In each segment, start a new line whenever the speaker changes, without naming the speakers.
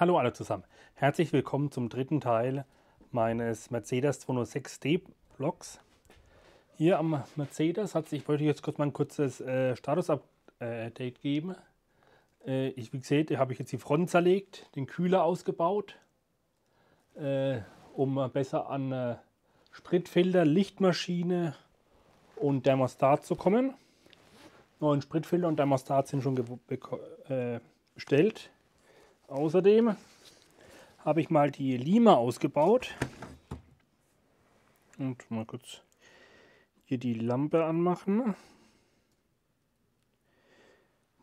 Hallo alle zusammen. Herzlich willkommen zum dritten Teil meines Mercedes 206D Vlogs. Hier am Mercedes hat sich, wollte ich jetzt kurz mal ein kurzes äh, Status-Update geben. Äh, ich, wie gesagt, habe ich jetzt die Front zerlegt, den Kühler ausgebaut, äh, um besser an äh, Spritfilter, Lichtmaschine und Thermostat zu kommen. Neuen Spritfilter und Thermostat sind schon äh, bestellt. Außerdem habe ich mal die Lima ausgebaut. Und mal kurz hier die Lampe anmachen.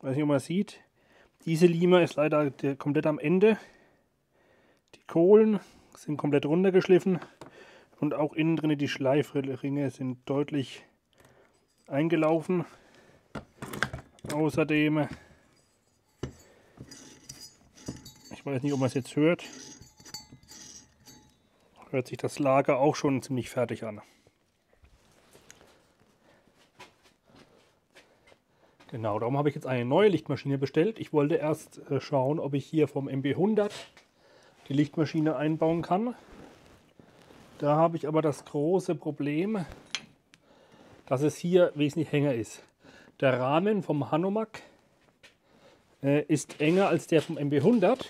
Weiß nicht, ob man sieht. Diese Lima ist leider komplett am Ende. Die Kohlen sind komplett runtergeschliffen. Und auch innen drin die Schleifringe sind deutlich eingelaufen. Außerdem Ich weiß nicht, ob man es jetzt hört. Hört sich das Lager auch schon ziemlich fertig an. Genau, darum habe ich jetzt eine neue Lichtmaschine bestellt. Ich wollte erst äh, schauen, ob ich hier vom MB100 die Lichtmaschine einbauen kann. Da habe ich aber das große Problem, dass es hier wesentlich hänger ist. Der Rahmen vom Hanomag äh, ist enger als der vom MB100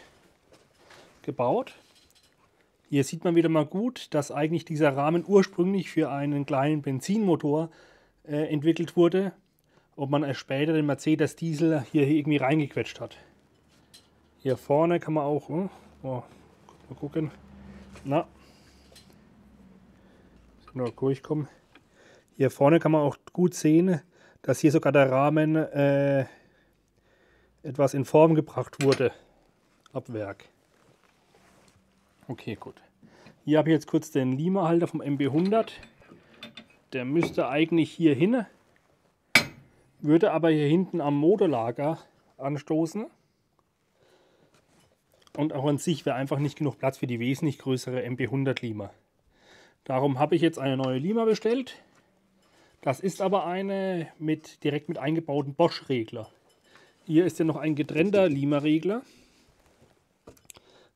gebaut. Hier sieht man wieder mal gut, dass eigentlich dieser Rahmen ursprünglich für einen kleinen Benzinmotor äh, entwickelt wurde. Ob man erst später den Mercedes Diesel hier irgendwie reingequetscht hat. Hier vorne kann man auch, hm, oh, mal gucken, na, nur durchkommen. Hier vorne kann man auch gut sehen, dass hier sogar der Rahmen äh, etwas in Form gebracht wurde ab Werk. Okay, gut. Hier habe ich jetzt kurz den Lima-Halter vom MB100. Der müsste eigentlich hier hin, würde aber hier hinten am Motorlager anstoßen. Und auch an sich wäre einfach nicht genug Platz für die wesentlich größere MB100 Lima. Darum habe ich jetzt eine neue Lima bestellt. Das ist aber eine mit direkt mit eingebauten Bosch-Regler. Hier ist ja noch ein getrennter Lima-Regler.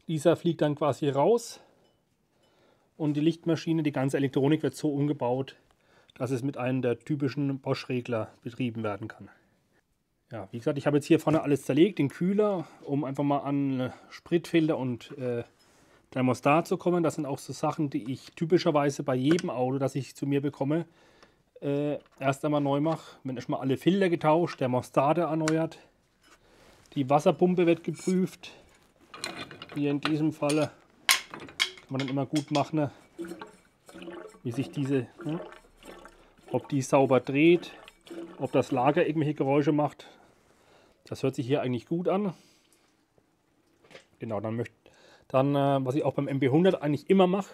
Dieser fliegt dann quasi raus und die Lichtmaschine, die ganze Elektronik wird so umgebaut, dass es mit einem der typischen Bosch-Regler betrieben werden kann. Ja, wie gesagt, ich habe jetzt hier vorne alles zerlegt, den Kühler, um einfach mal an Spritfilter und äh, Thermostat zu kommen. Das sind auch so Sachen, die ich typischerweise bei jedem Auto, das ich zu mir bekomme, äh, erst einmal neu mache. Wenn erstmal alle Filter getauscht, Thermostate erneuert, die Wasserpumpe wird geprüft, hier in diesem Falle kann man dann immer gut machen, ne? wie sich diese, ne? ob die sauber dreht, ob das Lager irgendwelche Geräusche macht. Das hört sich hier eigentlich gut an. Genau, dann möchte dann, äh, was ich auch beim MB100 eigentlich immer mache,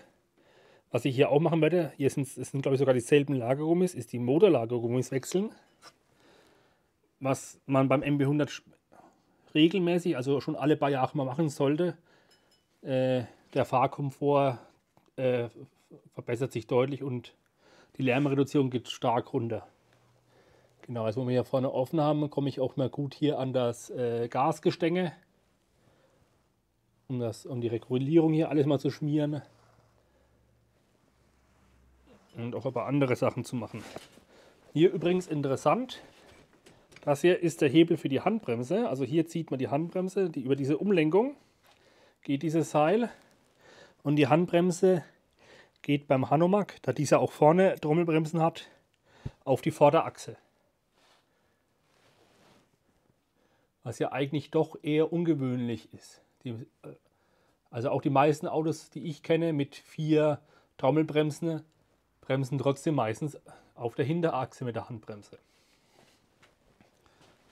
was ich hier auch machen werde, hier sind, sind glaube ich sogar dieselben Lagergummis, ist die Motorlagergummis wechseln. Was man beim MB100 regelmäßig, also schon alle paar Jahre mal machen sollte, äh, der Fahrkomfort äh, verbessert sich deutlich und die Lärmreduzierung geht stark runter. Genau, also wenn wir hier vorne offen haben, komme ich auch mal gut hier an das äh, Gasgestänge, um, das, um die Regulierung hier alles mal zu schmieren und auch aber andere Sachen zu machen. Hier übrigens interessant, das hier ist der Hebel für die Handbremse. Also hier zieht man die Handbremse, die über diese Umlenkung geht dieses Seil und die Handbremse geht beim Hanomag, da dieser auch vorne Trommelbremsen hat, auf die Vorderachse. Was ja eigentlich doch eher ungewöhnlich ist. Die, äh, also auch die meisten Autos, die ich kenne mit vier Trommelbremsen, bremsen trotzdem meistens auf der Hinterachse mit der Handbremse.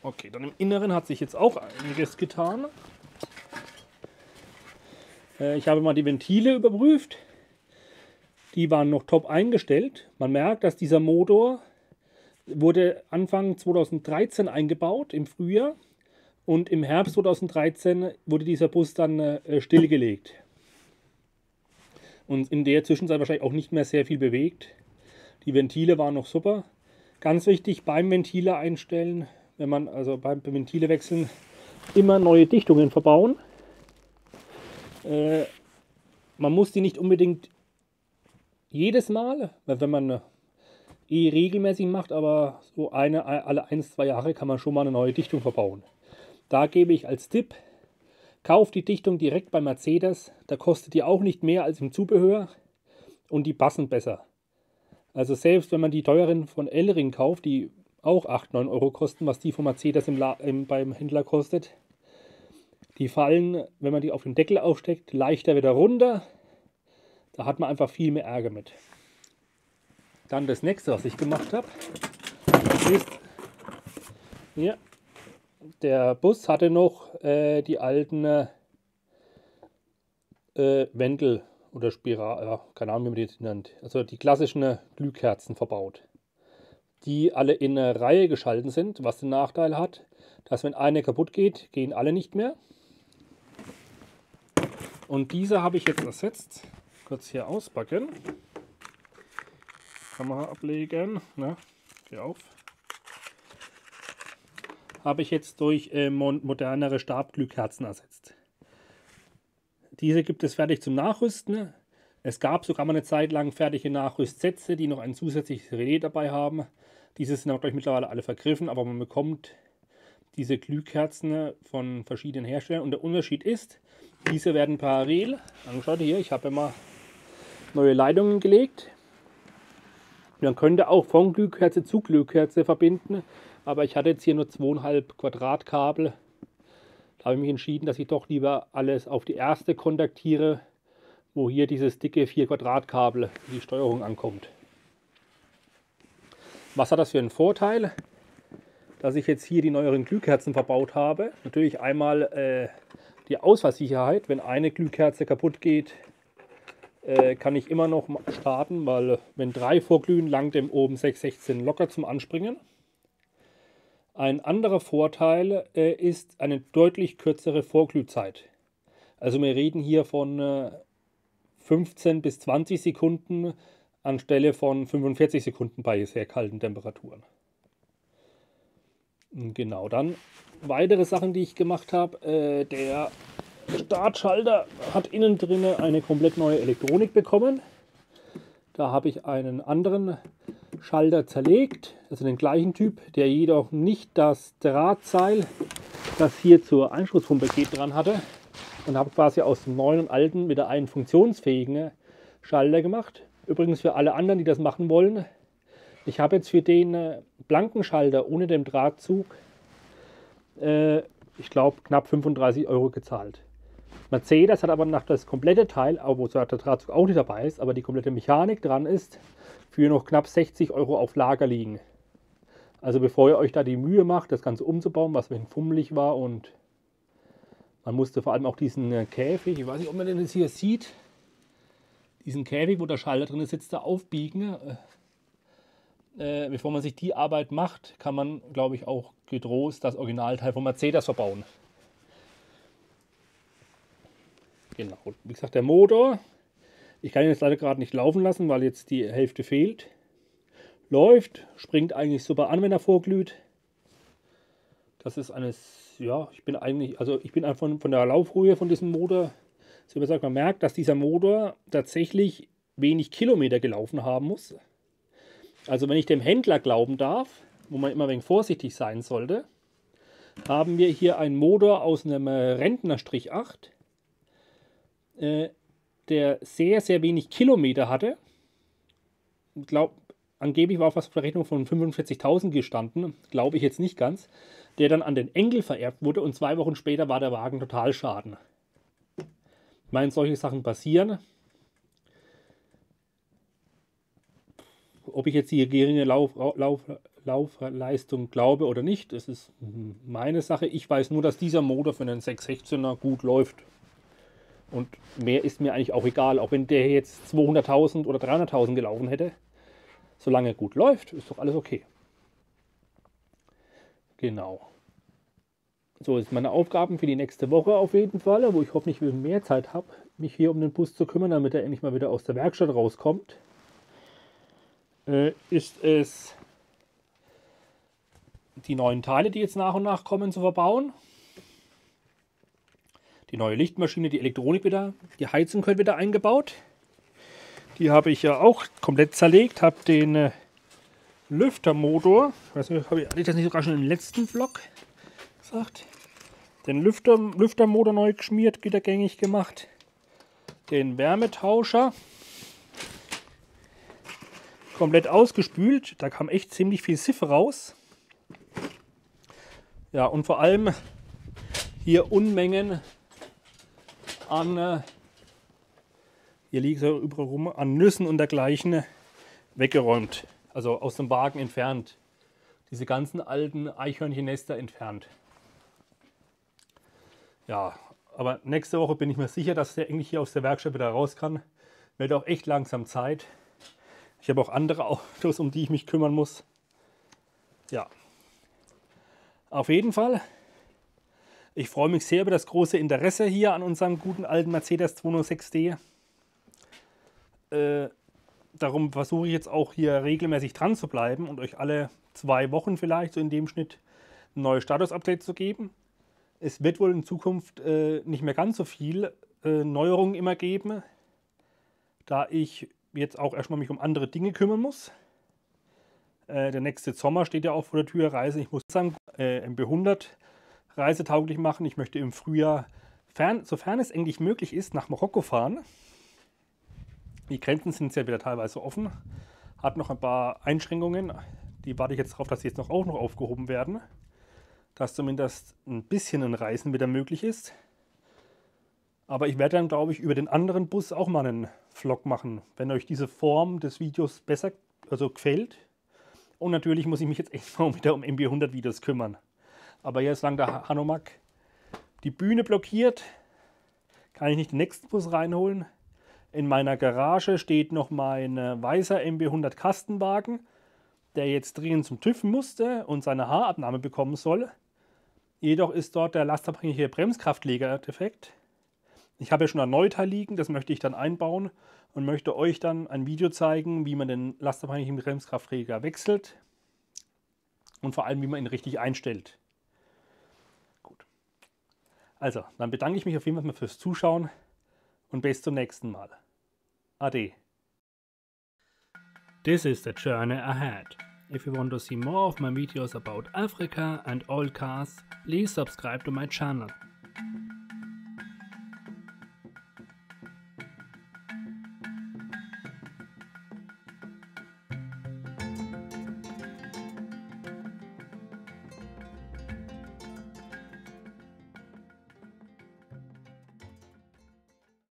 Okay, dann im Inneren hat sich jetzt auch einiges getan. Äh, ich habe mal die Ventile überprüft. Die waren noch top eingestellt. Man merkt, dass dieser Motor wurde Anfang 2013 eingebaut, im Frühjahr. Und im Herbst 2013 wurde dieser Bus dann äh, stillgelegt. Und in der Zwischenzeit wahrscheinlich auch nicht mehr sehr viel bewegt. Die Ventile waren noch super. Ganz wichtig beim Ventile einstellen, wenn man also beim Ventile wechseln, immer neue Dichtungen verbauen. Äh, man muss die nicht unbedingt jedes Mal, wenn man eh regelmäßig macht, aber so eine, alle ein, zwei Jahre kann man schon mal eine neue Dichtung verbauen. Da gebe ich als Tipp, kauft die Dichtung direkt bei Mercedes, da kostet die auch nicht mehr als im Zubehör und die passen besser. Also selbst wenn man die teuren von Elring kauft, die auch 8, 9 Euro kosten, was die von Mercedes im, im, beim Händler kostet, die fallen, wenn man die auf den Deckel aufsteckt, leichter wieder runter. Da hat man einfach viel mehr Ärger mit. Dann das nächste, was ich gemacht habe, ist, ja, der Bus hatte noch äh, die alten äh, Wendel oder Spiral, ja, keine Ahnung, wie man die nennt. Also die klassischen Glühkerzen verbaut, die alle in eine Reihe geschalten sind, was den Nachteil hat, dass wenn eine kaputt geht, gehen alle nicht mehr. Und diese habe ich jetzt ersetzt. Kurz hier auspacken. Kamera ablegen. Na, geh auf. Habe ich jetzt durch äh, modernere Stabglühkerzen ersetzt. Diese gibt es fertig zum Nachrüsten. Es gab sogar mal eine Zeit lang fertige Nachrüstsätze, die noch ein zusätzliches Relais dabei haben. Diese sind aber mittlerweile alle vergriffen, aber man bekommt diese Glühkerzen von verschiedenen Herstellern. Und der Unterschied ist, diese werden parallel, angeschaut hier, ich habe immer neue Leitungen gelegt. Man könnte auch von Glühkerze zu Glühkerze verbinden, aber ich hatte jetzt hier nur zweieinhalb Quadratkabel. Da habe ich mich entschieden, dass ich doch lieber alles auf die erste kontaktiere, wo hier dieses dicke 4 Quadratkabel die Steuerung ankommt. Was hat das für einen Vorteil? Dass ich jetzt hier die neueren Glühkerzen verbaut habe. Natürlich einmal äh, die Ausfallsicherheit. Wenn eine Glühkerze kaputt geht, äh, kann ich immer noch starten, weil äh, wenn drei vorglühen, langt dem oben 616 locker zum Anspringen. Ein anderer Vorteil äh, ist eine deutlich kürzere Vorglühzeit. Also wir reden hier von äh, 15 bis 20 Sekunden anstelle von 45 Sekunden bei sehr kalten Temperaturen. Genau, dann weitere Sachen, die ich gemacht habe. Äh, der Startschalter hat innen drin eine komplett neue Elektronik bekommen. Da habe ich einen anderen Schalter zerlegt, also den gleichen Typ, der jedoch nicht das Drahtseil, das hier zur Anschlusspumpe geht, dran hatte. Und habe quasi aus dem neuen und alten wieder einen funktionsfähigen Schalter gemacht. Übrigens für alle anderen, die das machen wollen. Ich habe jetzt für den äh, blanken Schalter ohne den Drahtzug, äh, ich glaube, knapp 35 Euro gezahlt. Mercedes hat aber nach das komplette Teil, wo der Drahtzug auch nicht dabei ist, aber die komplette Mechanik dran ist, für noch knapp 60 Euro auf Lager liegen. Also bevor ihr euch da die Mühe macht, das Ganze umzubauen, was ein fummelig war und man musste vor allem auch diesen äh, Käfig, ich weiß nicht, ob man den jetzt hier sieht, diesen Käfig, wo der Schalter drin sitzt, da aufbiegen. Äh, bevor man sich die Arbeit macht, kann man, glaube ich, auch getrost das Originalteil von Mercedes verbauen. Genau, wie gesagt, der Motor. Ich kann ihn jetzt leider gerade nicht laufen lassen, weil jetzt die Hälfte fehlt. Läuft, springt eigentlich super an, wenn er vorglüht. Das ist eines, ja, ich bin eigentlich, also ich bin einfach von der Laufruhe von diesem Motor, so gesagt, man merkt, dass dieser Motor tatsächlich wenig Kilometer gelaufen haben muss. Also wenn ich dem Händler glauben darf, wo man immer ein wenig vorsichtig sein sollte, haben wir hier einen Motor aus einem Rentnerstrich 8 äh, der sehr, sehr wenig Kilometer hatte. Ich glaube, angeblich war auf der Rechnung von 45.000 gestanden, glaube ich jetzt nicht ganz, der dann an den Enkel vererbt wurde und zwei Wochen später war der Wagen total schaden. Ich meine, solche Sachen passieren. Ob ich jetzt die geringe Lauf, Lauf, Laufleistung glaube oder nicht, das ist meine Sache. Ich weiß nur, dass dieser Motor für einen 616er gut läuft. Und mehr ist mir eigentlich auch egal, auch wenn der jetzt 200.000 oder 300.000 gelaufen hätte. Solange er gut läuft, ist doch alles okay. Genau. So ist meine Aufgaben für die nächste Woche auf jeden Fall, wo ich hoffentlich mehr Zeit habe, mich hier um den Bus zu kümmern, damit er endlich mal wieder aus der Werkstatt rauskommt. Äh, ist es die neuen Teile, die jetzt nach und nach kommen, zu verbauen. die neue Lichtmaschine, die Elektronik wieder, die Heizung wird wieder eingebaut. Die habe ich ja auch komplett zerlegt, habe den äh, Lüftermotor, weiß nicht, habe ich das nicht sogar schon im letzten Vlog gesagt, den Lüfter, Lüftermotor neu geschmiert, wieder gängig gemacht, den Wärmetauscher komplett ausgespült, da kam echt ziemlich viel Siff raus. Ja, und vor allem hier Unmengen an, äh, hier liegt so überall rum, an Nüssen und dergleichen weggeräumt. Also aus dem Wagen entfernt. Diese ganzen alten Eichhörnchennester entfernt. Ja, aber nächste Woche bin ich mir sicher, dass der eigentlich hier aus der Werkstatt wieder raus kann. Wird auch echt langsam Zeit. Ich habe auch andere Autos, um die ich mich kümmern muss. Ja, auf jeden Fall, ich freue mich sehr über das große Interesse hier an unserem guten alten Mercedes 206D. Äh, darum versuche ich jetzt auch hier regelmäßig dran zu bleiben und euch alle zwei Wochen vielleicht so in dem Schnitt ein neues Status-Update zu geben. Es wird wohl in Zukunft äh, nicht mehr ganz so viel äh, Neuerungen immer geben, da ich jetzt auch erstmal mich um andere Dinge kümmern muss. Äh, der nächste Sommer steht ja auch vor der Tür. Reise, ich muss sagen, äh, MB100 reisetauglich machen. Ich möchte im Frühjahr, fern, sofern es eigentlich möglich ist, nach Marokko fahren. Die Grenzen sind ja wieder teilweise offen. Hat noch ein paar Einschränkungen. Die warte ich jetzt darauf, dass sie jetzt noch auch noch aufgehoben werden. Dass zumindest ein bisschen ein Reisen wieder möglich ist. Aber ich werde dann, glaube ich, über den anderen Bus auch mal einen Vlog machen. Wenn euch diese Form des Videos besser also gefällt, und natürlich muss ich mich jetzt echt mal wieder um MB100 Videos kümmern. Aber jetzt, solange der Hanomag die Bühne blockiert, kann ich nicht den nächsten Bus reinholen. In meiner Garage steht noch mein äh, weißer MB100 Kastenwagen, der jetzt dringend zum TÜV musste und seine Haarabnahme bekommen soll. Jedoch ist dort der lastabhängige Bremskraftleger defekt. Ich habe ja schon ein Neuteil liegen, das möchte ich dann einbauen und möchte euch dann ein Video zeigen, wie man den lastabhängigen Bremskraftreger wechselt und vor allem, wie man ihn richtig einstellt. Gut. Also, dann bedanke ich mich auf jeden Fall fürs Zuschauen und bis zum nächsten Mal. Ade.
This is the journey ahead. If you want to see more of my videos about Africa and all cars, please subscribe to my channel.